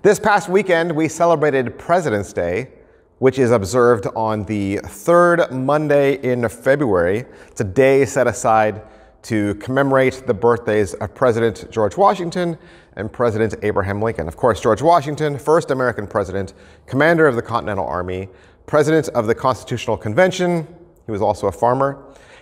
This past weekend, we celebrated President's Day, which is observed on the third Monday in February. It's a day set aside to commemorate the birthdays of President George Washington and President Abraham Lincoln. Of course, George Washington, first American president, commander of the Continental Army, president of the Constitutional Convention. He was also a farmer.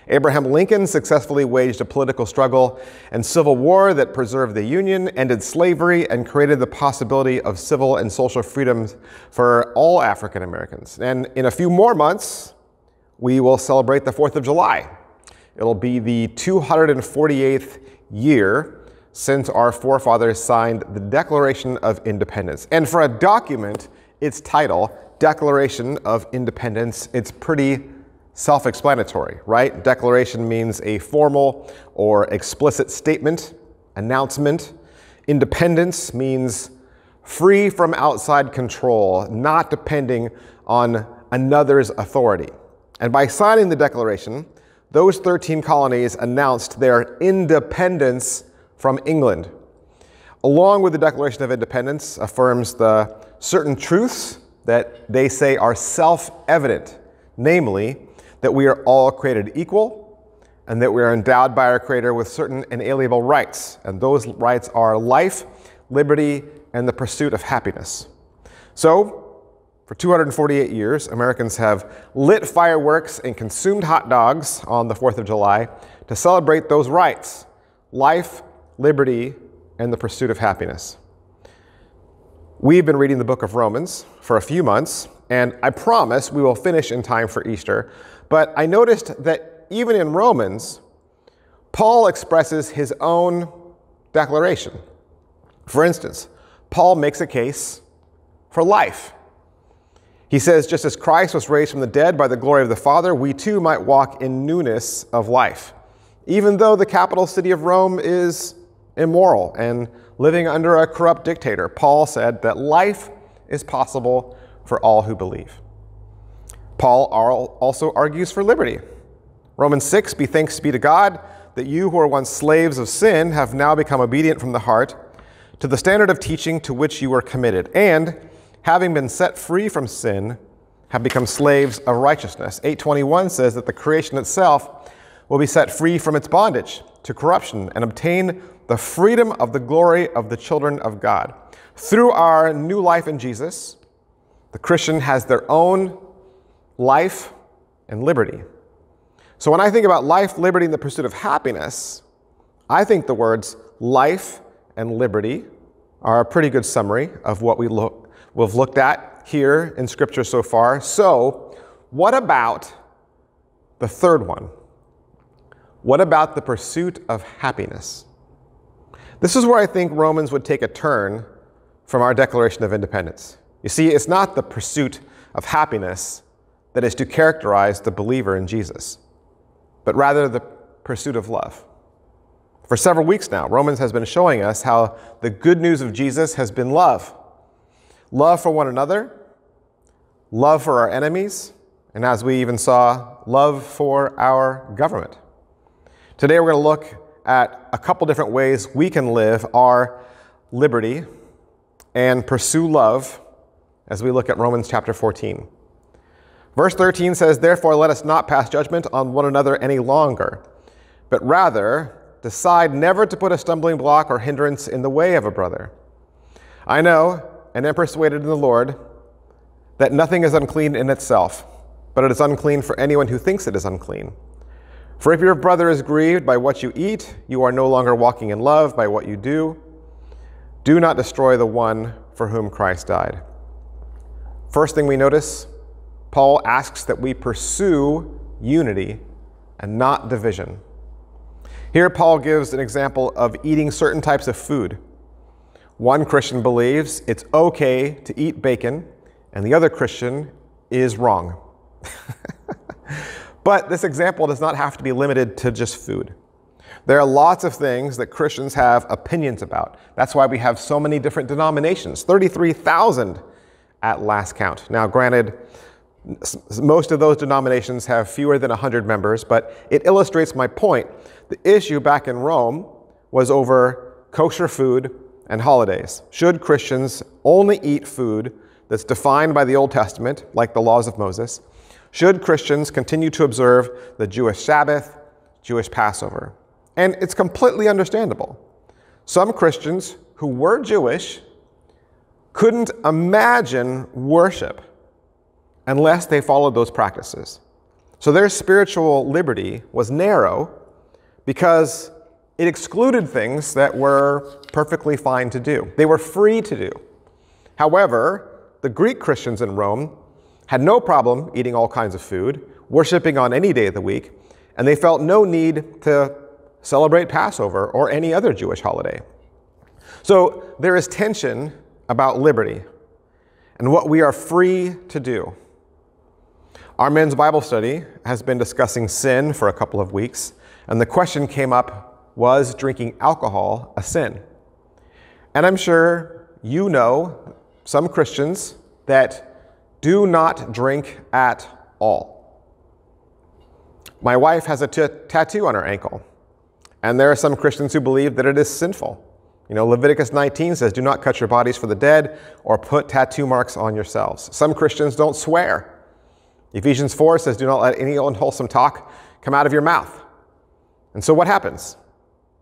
Abraham Lincoln successfully waged a political struggle and civil war that preserved the Union, ended slavery, and created the possibility of civil and social freedoms for all African Americans. And in a few more months, we will celebrate the 4th of July. It'll be the 248th year since our forefathers signed the Declaration of Independence. And for a document, its title, Declaration of Independence, it's pretty self explanatory, right? Declaration means a formal or explicit statement, announcement. Independence means free from outside control, not depending on another's authority. And by signing the Declaration, those 13 colonies announced their independence from England. Along with the Declaration of Independence affirms the certain truths that they say are self evident, namely, that we are all created equal and that we are endowed by our Creator with certain inalienable rights. And those rights are life, liberty, and the pursuit of happiness. So, for 248 years, Americans have lit fireworks and consumed hot dogs on the 4th of July to celebrate those rights life, liberty, and the pursuit of happiness. We've been reading the book of Romans for a few months, and I promise we will finish in time for Easter. But I noticed that even in Romans, Paul expresses his own declaration. For instance, Paul makes a case for life. He says, just as Christ was raised from the dead by the glory of the Father, we too might walk in newness of life. Even though the capital city of Rome is immoral and living under a corrupt dictator, Paul said that life is possible for all who believe. Paul also argues for liberty. Romans 6 Be thanks be to God that you who were once slaves of sin have now become obedient from the heart to the standard of teaching to which you were committed, and having been set free from sin, have become slaves of righteousness. 821 says that the creation itself will be set free from its bondage to corruption and obtain the freedom of the glory of the children of God. Through our new life in Jesus, the Christian has their own life and liberty. So when I think about life, liberty, and the pursuit of happiness, I think the words life and liberty are a pretty good summary of what we look, we've looked at here in Scripture so far. So, what about the third one? What about the pursuit of happiness? This is where I think Romans would take a turn from our Declaration of Independence. You see, it's not the pursuit of happiness that is to characterize the believer in Jesus, but rather the pursuit of love. For several weeks now, Romans has been showing us how the good news of Jesus has been love love for one another, love for our enemies, and as we even saw, love for our government. Today, we're going to look at a couple different ways we can live our liberty and pursue love as we look at Romans chapter 14. Verse 13 says, Therefore, let us not pass judgment on one another any longer, but rather decide never to put a stumbling block or hindrance in the way of a brother. I know and am persuaded in the Lord that nothing is unclean in itself, but it is unclean for anyone who thinks it is unclean. For if your brother is grieved by what you eat, you are no longer walking in love by what you do. Do not destroy the one for whom Christ died. First thing we notice Paul asks that we pursue unity and not division. Here, Paul gives an example of eating certain types of food. One Christian believes it's okay to eat bacon, and the other Christian is wrong. but this example does not have to be limited to just food. There are lots of things that Christians have opinions about. That's why we have so many different denominations 33,000 at last count. Now, granted, most of those denominations have fewer than 100 members, but it illustrates my point. The issue back in Rome was over kosher food and holidays? Should Christians only eat food that's defined by the Old Testament, like the laws of Moses? Should Christians continue to observe the Jewish Sabbath, Jewish Passover? And it's completely understandable. Some Christians who were Jewish couldn't imagine worship unless they followed those practices. So their spiritual liberty was narrow because it excluded things that were perfectly fine to do. They were free to do. However, the Greek Christians in Rome had no problem eating all kinds of food, worshiping on any day of the week, and they felt no need to celebrate Passover or any other Jewish holiday. So there is tension about liberty and what we are free to do. Our men's Bible study has been discussing sin for a couple of weeks, and the question came up was drinking alcohol a sin? And I'm sure you know some Christians that do not drink at all. My wife has a t- tattoo on her ankle, and there are some Christians who believe that it is sinful. You know, Leviticus 19 says, Do not cut your bodies for the dead or put tattoo marks on yourselves. Some Christians don't swear. Ephesians 4 says, Do not let any unwholesome talk come out of your mouth. And so what happens?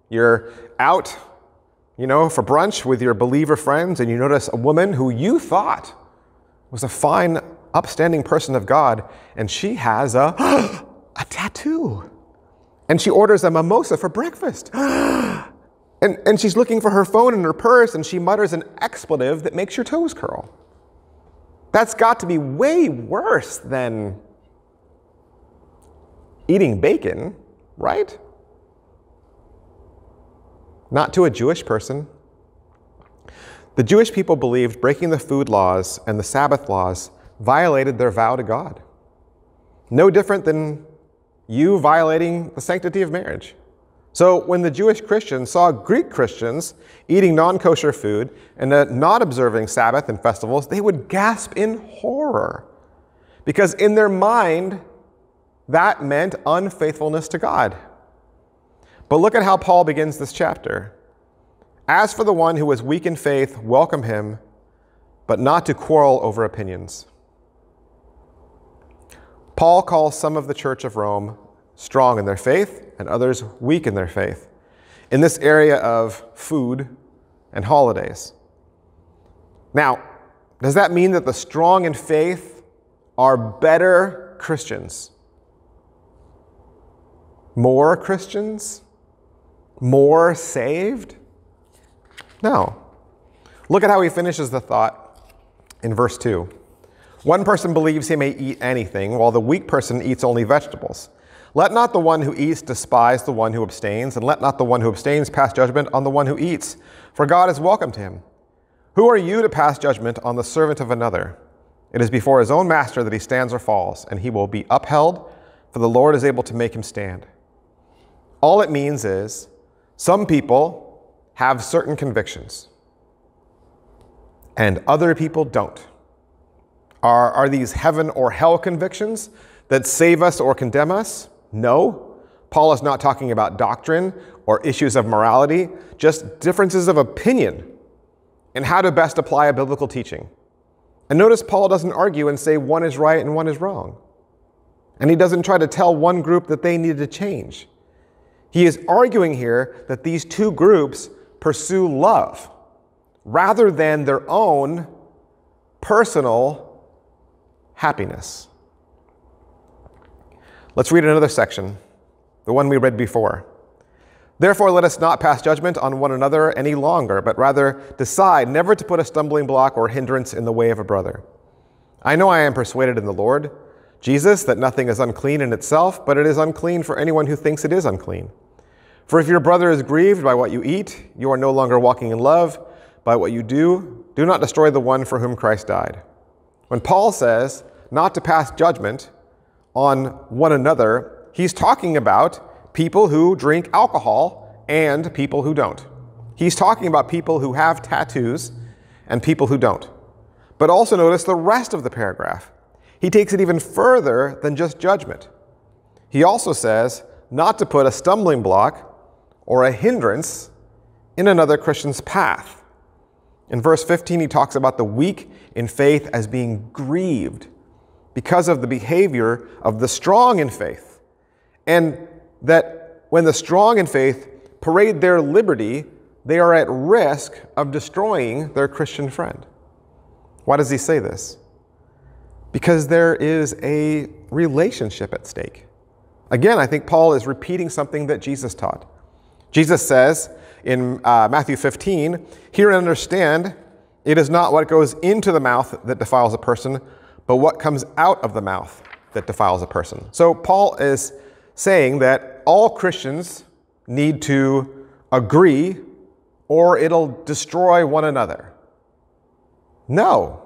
You're out, you know, for brunch with your believer friends, and you notice a woman who you thought was a fine, upstanding person of God, and she has a, a tattoo. And she orders a mimosa for breakfast. And, and she's looking for her phone in her purse and she mutters an expletive that makes your toes curl. That's got to be way worse than eating bacon, right? Not to a Jewish person. The Jewish people believed breaking the food laws and the Sabbath laws violated their vow to God. No different than you violating the sanctity of marriage. So when the Jewish Christians saw Greek Christians eating non kosher food and uh, not observing Sabbath and festivals, they would gasp in horror. Because in their mind, that meant unfaithfulness to God. But look at how Paul begins this chapter. As for the one who is weak in faith, welcome him, but not to quarrel over opinions. Paul calls some of the church of Rome strong in their faith and others weak in their faith in this area of food and holidays. Now, does that mean that the strong in faith are better Christians? More Christians? More saved? No. Look at how he finishes the thought in verse 2. One person believes he may eat anything, while the weak person eats only vegetables. Let not the one who eats despise the one who abstains, and let not the one who abstains pass judgment on the one who eats, for God has welcomed him. Who are you to pass judgment on the servant of another? It is before his own master that he stands or falls, and he will be upheld, for the Lord is able to make him stand. All it means is some people have certain convictions, and other people don't. Are, are these heaven or hell convictions that save us or condemn us? No, Paul is not talking about doctrine or issues of morality, just differences of opinion and how to best apply a biblical teaching. And notice Paul doesn't argue and say one is right and one is wrong. And he doesn't try to tell one group that they need to change. He is arguing here that these two groups pursue love rather than their own personal happiness. Let's read another section, the one we read before. Therefore, let us not pass judgment on one another any longer, but rather decide never to put a stumbling block or hindrance in the way of a brother. I know I am persuaded in the Lord, Jesus, that nothing is unclean in itself, but it is unclean for anyone who thinks it is unclean. For if your brother is grieved by what you eat, you are no longer walking in love. By what you do, do not destroy the one for whom Christ died. When Paul says not to pass judgment, on one another, he's talking about people who drink alcohol and people who don't. He's talking about people who have tattoos and people who don't. But also notice the rest of the paragraph. He takes it even further than just judgment. He also says not to put a stumbling block or a hindrance in another Christian's path. In verse 15, he talks about the weak in faith as being grieved because of the behavior of the strong in faith. And that when the strong in faith parade their liberty, they are at risk of destroying their Christian friend. Why does he say this? Because there is a relationship at stake. Again, I think Paul is repeating something that Jesus taught. Jesus says in uh, Matthew 15, Hear and understand, it is not what goes into the mouth that defiles a person, but what comes out of the mouth that defiles a person. So Paul is saying that all Christians need to agree or it'll destroy one another. No.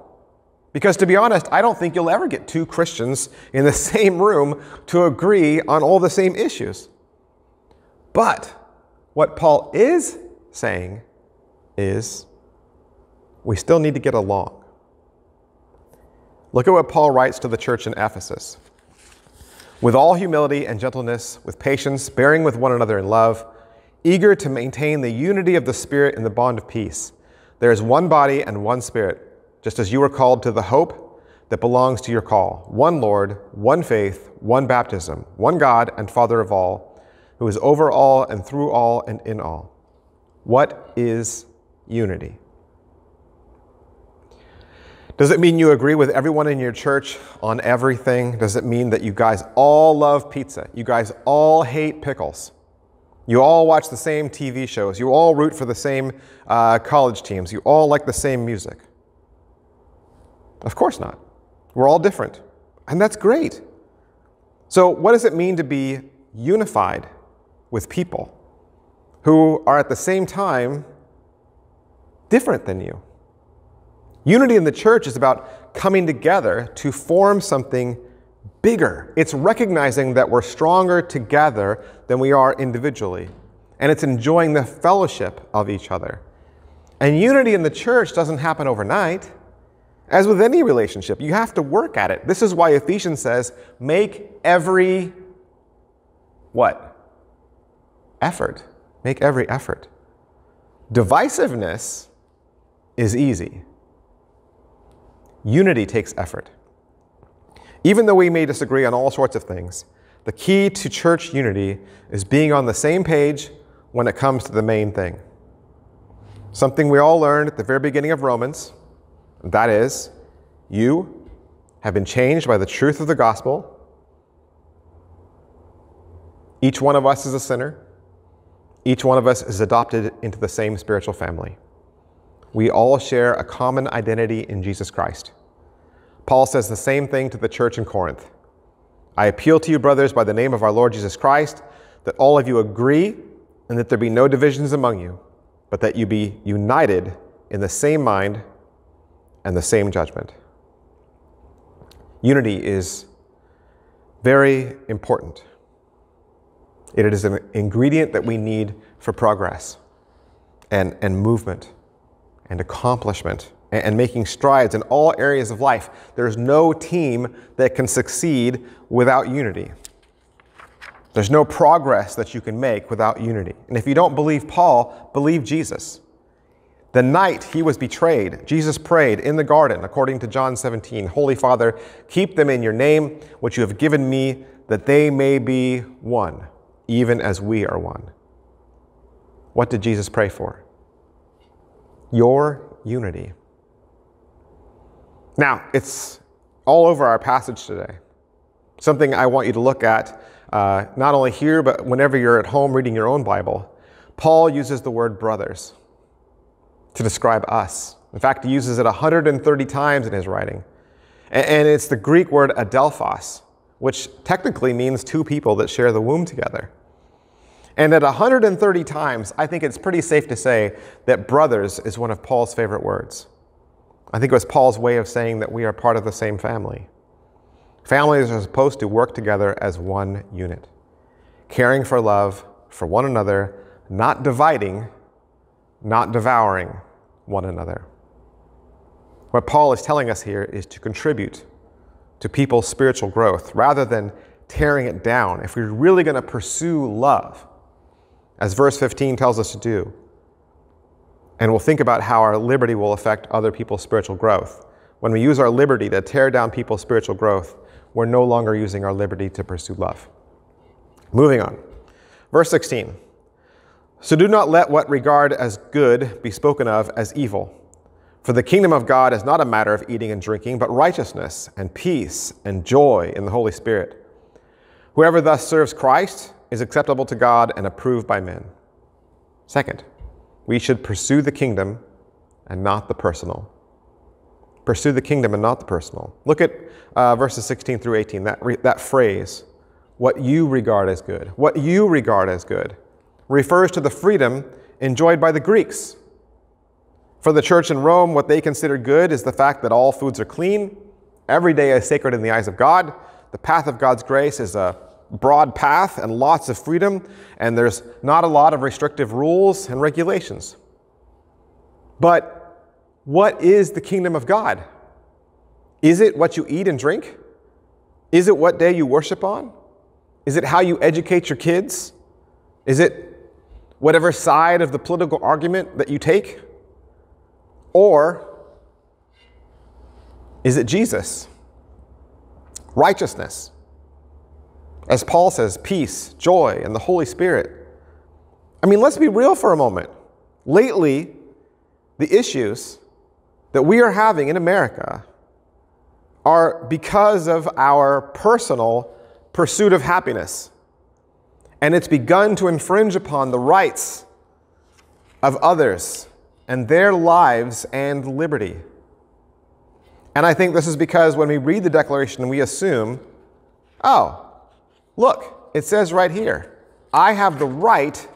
Because to be honest, I don't think you'll ever get two Christians in the same room to agree on all the same issues. But what Paul is saying is we still need to get along. Look at what Paul writes to the church in Ephesus. With all humility and gentleness, with patience, bearing with one another in love, eager to maintain the unity of the Spirit in the bond of peace. There is one body and one Spirit, just as you were called to the hope that belongs to your call. One Lord, one faith, one baptism, one God and Father of all, who is over all and through all and in all. What is unity? Does it mean you agree with everyone in your church on everything? Does it mean that you guys all love pizza? You guys all hate pickles? You all watch the same TV shows? You all root for the same uh, college teams? You all like the same music? Of course not. We're all different. And that's great. So, what does it mean to be unified with people who are at the same time different than you? Unity in the church is about coming together to form something bigger. It's recognizing that we're stronger together than we are individually. And it's enjoying the fellowship of each other. And unity in the church doesn't happen overnight. As with any relationship, you have to work at it. This is why Ephesians says, make every what? Effort. Make every effort. Divisiveness is easy. Unity takes effort. Even though we may disagree on all sorts of things, the key to church unity is being on the same page when it comes to the main thing. Something we all learned at the very beginning of Romans that is, you have been changed by the truth of the gospel. Each one of us is a sinner. Each one of us is adopted into the same spiritual family we all share a common identity in Jesus Christ. Paul says the same thing to the church in Corinth. I appeal to you, brothers, by the name of our Lord Jesus Christ, that all of you agree and that there be no divisions among you, but that you be united in the same mind and the same judgment. Unity is very important. It is an ingredient that we need for progress and, and movement and accomplishment and making strides in all areas of life. There's no team that can succeed without unity. There's no progress that you can make without unity. And if you don't believe Paul, believe Jesus. The night he was betrayed, Jesus prayed in the garden, according to John 17 Holy Father, keep them in your name, which you have given me, that they may be one, even as we are one. What did Jesus pray for? Your unity. Now, it's all over our passage today. Something I want you to look at, uh, not only here, but whenever you're at home reading your own Bible. Paul uses the word brothers to describe us. In fact, he uses it 130 times in his writing. And it's the Greek word adelphos, which technically means two people that share the womb together. And at 130 times, I think it's pretty safe to say that brothers is one of Paul's favorite words. I think it was Paul's way of saying that we are part of the same family. Families are supposed to work together as one unit, caring for love for one another, not dividing, not devouring one another. What Paul is telling us here is to contribute to people's spiritual growth rather than tearing it down. If we're really going to pursue love, as verse 15 tells us to do. And we'll think about how our liberty will affect other people's spiritual growth. When we use our liberty to tear down people's spiritual growth, we're no longer using our liberty to pursue love. Moving on. Verse 16. So do not let what regard as good be spoken of as evil. For the kingdom of God is not a matter of eating and drinking, but righteousness and peace and joy in the Holy Spirit. Whoever thus serves Christ is acceptable to God and approved by men. Second, we should pursue the kingdom and not the personal. Pursue the kingdom and not the personal. Look at uh, verses 16 through 18, that, re- that phrase, what you regard as good. What you regard as good refers to the freedom enjoyed by the Greeks. For the church in Rome, what they consider good is the fact that all foods are clean, every day is sacred in the eyes of God, the path of God's grace is a broad path and lots of freedom, and there's not a lot of restrictive rules and regulations. But what is the kingdom of God? Is it what you eat and drink? Is it what day you worship on? Is it how you educate your kids? Is it whatever side of the political argument that you take? Or is it Jesus? Righteousness. As Paul says, peace, joy, and the Holy Spirit. I mean, let's be real for a moment. Lately, the issues that we are having in America are because of our personal pursuit of happiness. And it's begun to infringe upon the rights of others and their lives and liberty. And I think this is because when we read the Declaration, we assume, oh, look, it says right here, I have the right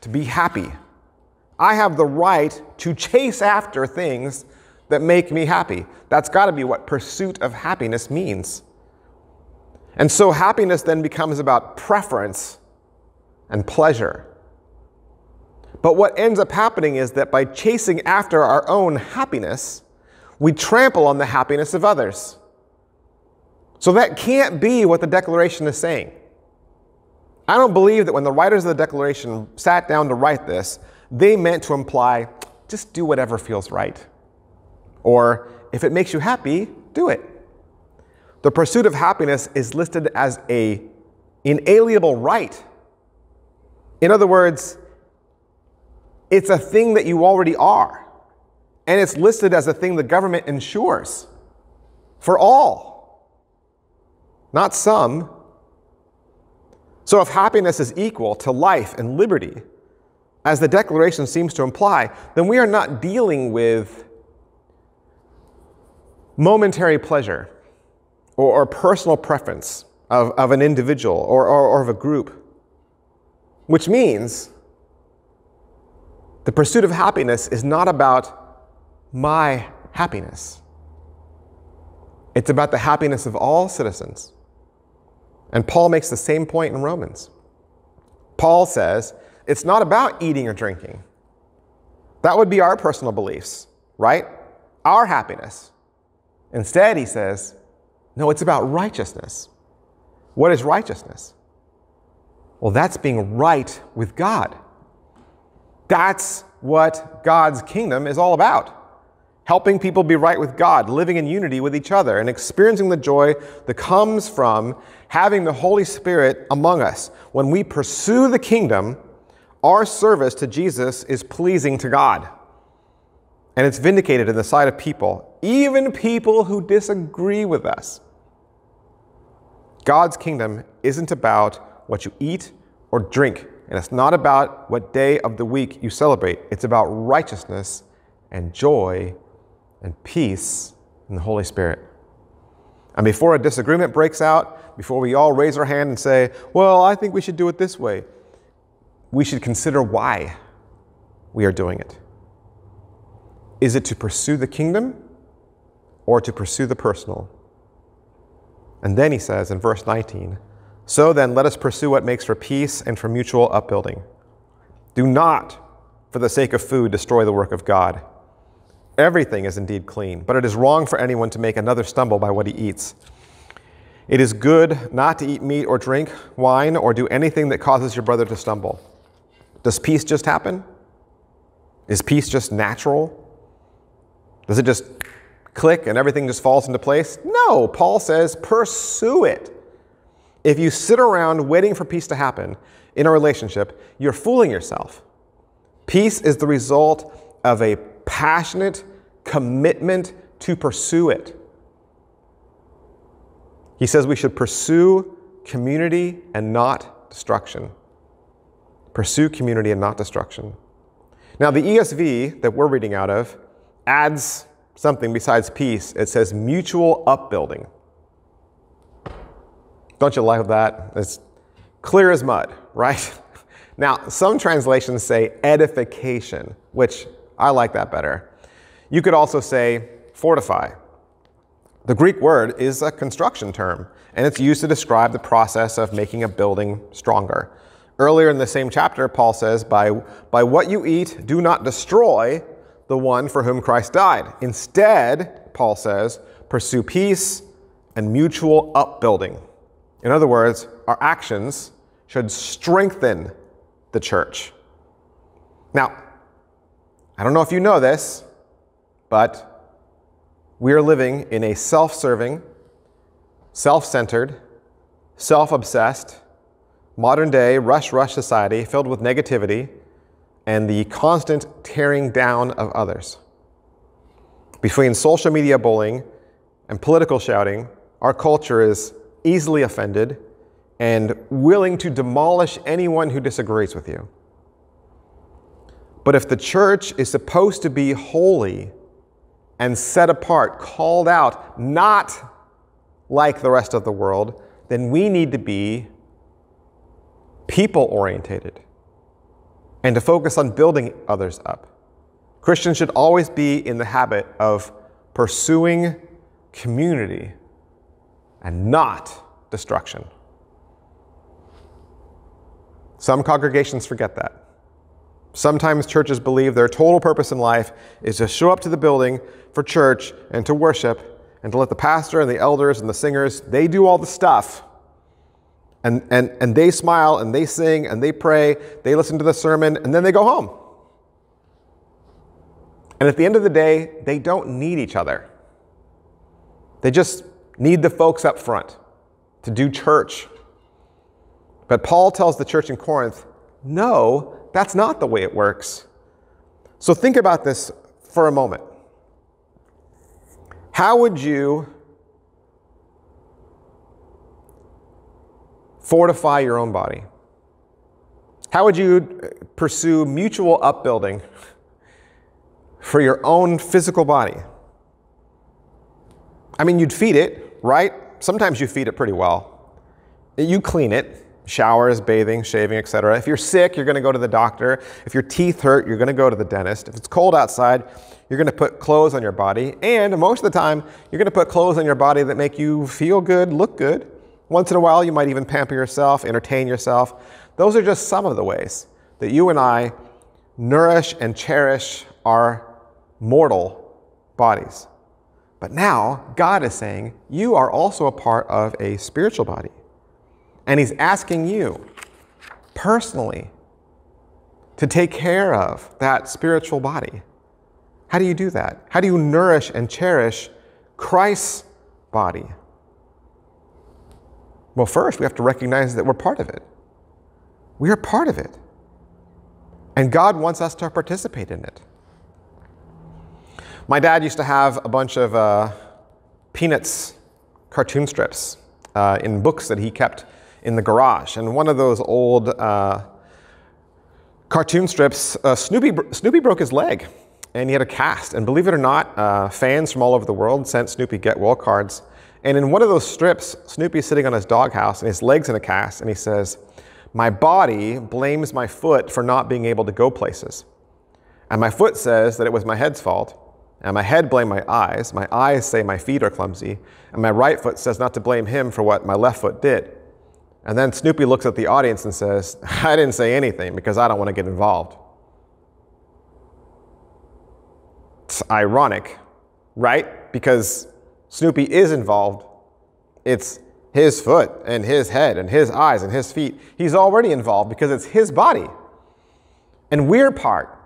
to be happy. I have the right to chase after things that make me happy. That's got to be what pursuit of happiness means. And so happiness then becomes about preference and pleasure. But what ends up happening is that by chasing after our own happiness, we trample on the happiness of others. So that can't be what the Declaration is saying. I don't believe that when the writers of the Declaration sat down to write this, they meant to imply just do whatever feels right. Or if it makes you happy, do it. The pursuit of happiness is listed as a inalienable right. In other words, it's a thing that you already are. And it's listed as a thing the government ensures for all, not some. So if happiness is equal to life and liberty, as the Declaration seems to imply, then we are not dealing with momentary pleasure or, or personal preference of, of an individual or, or, or of a group, which means the pursuit of happiness is not about my happiness. It's about the happiness of all citizens. And Paul makes the same point in Romans. Paul says it's not about eating or drinking. That would be our personal beliefs, right? Our happiness. Instead, he says, no, it's about righteousness. What is righteousness? Well, that's being right with God. That's what God's kingdom is all about. Helping people be right with God, living in unity with each other, and experiencing the joy that comes from having the Holy Spirit among us. When we pursue the kingdom, our service to Jesus is pleasing to God. And it's vindicated in the sight of people, even people who disagree with us. God's kingdom isn't about what you eat or drink, and it's not about what day of the week you celebrate. It's about righteousness and joy and peace in the Holy Spirit. And before a disagreement breaks out, before we all raise our hand and say, Well, I think we should do it this way, we should consider why we are doing it. Is it to pursue the kingdom or to pursue the personal? And then he says in verse 19, So then let us pursue what makes for peace and for mutual upbuilding. Do not, for the sake of food, destroy the work of God. Everything is indeed clean, but it is wrong for anyone to make another stumble by what he eats. It is good not to eat meat or drink wine or do anything that causes your brother to stumble. Does peace just happen? Is peace just natural? Does it just click and everything just falls into place? No, Paul says pursue it. If you sit around waiting for peace to happen in a relationship, you're fooling yourself. Peace is the result of a passionate commitment to pursue it. He says we should pursue community and not destruction. Pursue community and not destruction. Now, the ESV that we're reading out of adds something besides peace. It says mutual upbuilding. Don't you like that? It's clear as mud, right? Now, some translations say edification, which I like that better. You could also say fortify. The Greek word is a construction term, and it's used to describe the process of making a building stronger. Earlier in the same chapter, Paul says, by, by what you eat, do not destroy the one for whom Christ died. Instead, Paul says, pursue peace and mutual upbuilding. In other words, our actions should strengthen the church. Now, I don't know if you know this, but we are living in a self serving, self centered, self obsessed, modern day rush rush society filled with negativity and the constant tearing down of others. Between social media bullying and political shouting, our culture is easily offended and willing to demolish anyone who disagrees with you. But if the church is supposed to be holy and set apart, called out, not like the rest of the world, then we need to be people orientated, and to focus on building others up. Christians should always be in the habit of pursuing community and not destruction. Some congregations forget that. Sometimes churches believe their total purpose in life is to show up to the building for church and to worship and to let the pastor and the elders and the singers, they do all the stuff and, and, and they smile and they sing and they pray, they listen to the sermon, and then they go home. And at the end of the day, they don't need each other. They just need the folks up front to do church. But Paul tells the church in Corinth, no, that's not the way it works. So think about this for a moment. How would you fortify your own body? How would you pursue mutual upbuilding for your own physical body? I mean, you'd feed it, right? Sometimes you feed it pretty well. You clean it, showers, bathing, shaving, etc. If you're sick, you're going to go to the doctor. If your teeth hurt, you're going to go to the dentist. If it's cold outside, you're going to put clothes on your body. And most of the time, you're going to put clothes on your body that make you feel good, look good. Once in a while, you might even pamper yourself, entertain yourself. Those are just some of the ways that you and I nourish and cherish our mortal bodies. But now, God is saying, you are also a part of a spiritual body. And He's asking you personally to take care of that spiritual body. How do you do that? How do you nourish and cherish Christ's body? Well, first, we have to recognize that we're part of it. We are part of it. And God wants us to participate in it. My dad used to have a bunch of uh, Peanuts cartoon strips uh, in books that he kept in the garage. And one of those old uh, cartoon strips, uh, Snoopy, Snoopy broke his leg and he had a cast. And believe it or not, uh, fans from all over the world sent Snoopy get well cards and in one of those strips, Snoopy's sitting on his doghouse and his leg's in a cast, and he says, My body blames my foot for not being able to go places. And my foot says that it was my head's fault. And my head blamed my eyes. My eyes say my feet are clumsy. And my right foot says not to blame him for what my left foot did. And then Snoopy looks at the audience and says, I didn't say anything because I don't want to get involved. It's ironic, right? Because Snoopy is involved. It's his foot and his head and his eyes and his feet. He's already involved because it's his body. And we're part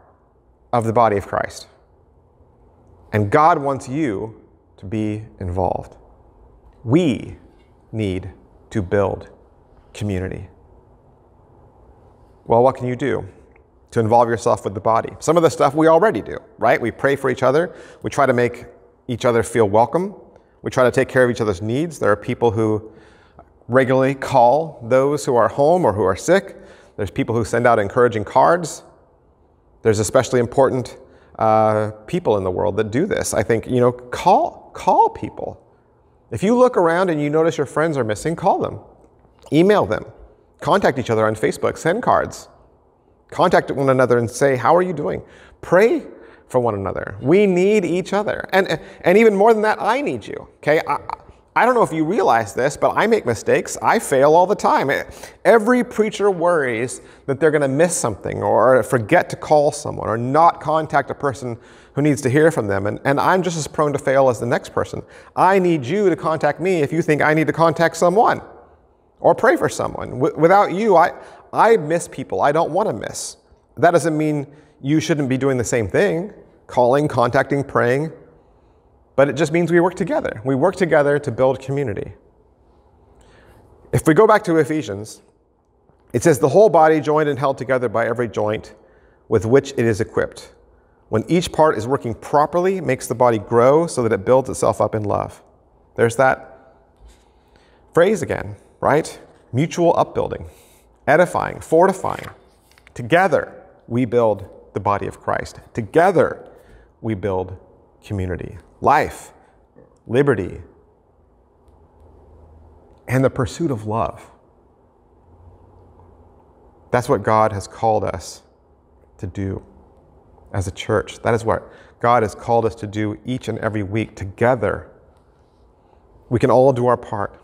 of the body of Christ. And God wants you to be involved. We need to build community. Well, what can you do to involve yourself with the body? Some of the stuff we already do, right? We pray for each other, we try to make each other feel welcome, we try to take care of each other's needs. There are people who regularly call those who are home or who are sick. There's people who send out encouraging cards. There's especially important uh, people in the world that do this. I think, you know, call, call people. If you look around and you notice your friends are missing, call them, email them, contact each other on Facebook, send cards, contact one another and say, How are you doing? Pray for one another. We need each other. And, and even more than that, I need you. Okay? I, I don't know if you realize this, but I make mistakes. I fail all the time. Every preacher worries that they're going to miss something or forget to call someone or not contact a person who needs to hear from them. And, and I'm just as prone to fail as the next person. I need you to contact me if you think I need to contact someone or pray for someone. W- without you, I, I miss people I don't want to miss. That doesn't mean you shouldn't be doing the same thing calling, contacting, praying. But it just means we work together. We work together to build community. If we go back to Ephesians, it says, The whole body joined and held together by every joint with which it is equipped. When each part is working properly, makes the body grow so that it builds itself up in love. There's that phrase again, right? Mutual upbuilding, edifying, fortifying. Together, we build the body of Christ. Together, we build community life, liberty, and the pursuit of love. That's what God has called us to do as a church. That is what God has called us to do each and every week together. We can all do our part.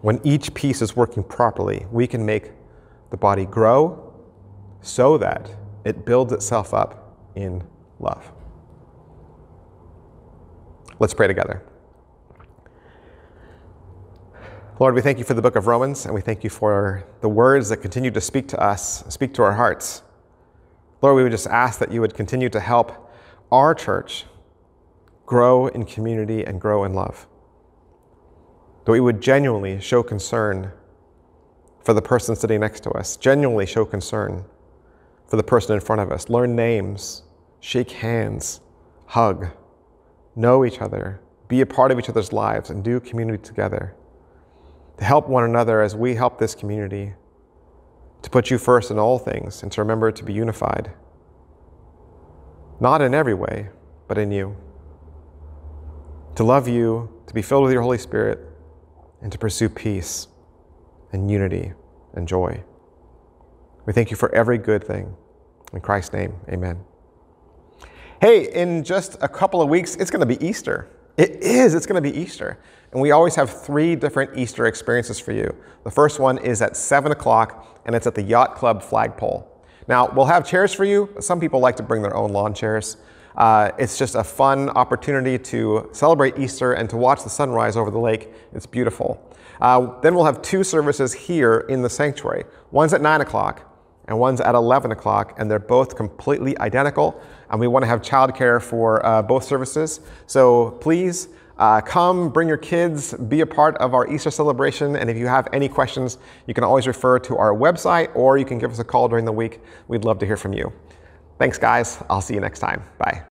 When each piece is working properly, we can make the body grow so that it builds itself up in love. Let's pray together. Lord, we thank you for the book of Romans, and we thank you for the words that continue to speak to us, speak to our hearts. Lord, we would just ask that you would continue to help our church grow in community and grow in love. That we would genuinely show concern for the person sitting next to us, genuinely show concern for the person in front of us, learn names, shake hands, hug know each other, be a part of each other's lives, and do community together. To help one another as we help this community. To put you first in all things and to remember to be unified. Not in every way, but in you. To love you, to be filled with your Holy Spirit, and to pursue peace and unity and joy. We thank you for every good thing. In Christ's name, amen. Hey, in just a couple of weeks, it's going to be Easter. It is, it's going to be Easter. And we always have three different Easter experiences for you. The first one is at 7 o'clock, and it's at the Yacht Club flagpole. Now, we'll have chairs for you. Some people like to bring their own lawn chairs. Uh, it's just a fun opportunity to celebrate Easter and to watch the sunrise over the lake. It's beautiful. Uh, then we'll have two services here in the sanctuary. One's at 9 o'clock, and one's at 11 o'clock, and they're both completely identical. And we want to have childcare for uh, both services. So please uh, come, bring your kids, be a part of our Easter celebration. And if you have any questions, you can always refer to our website or you can give us a call during the week. We'd love to hear from you. Thanks, guys. I'll see you next time. Bye.